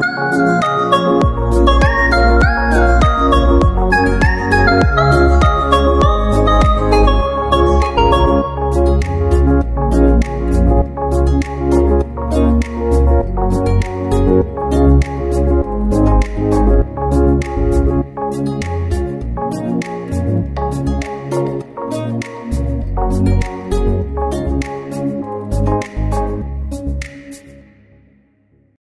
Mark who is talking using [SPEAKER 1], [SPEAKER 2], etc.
[SPEAKER 1] 嗯。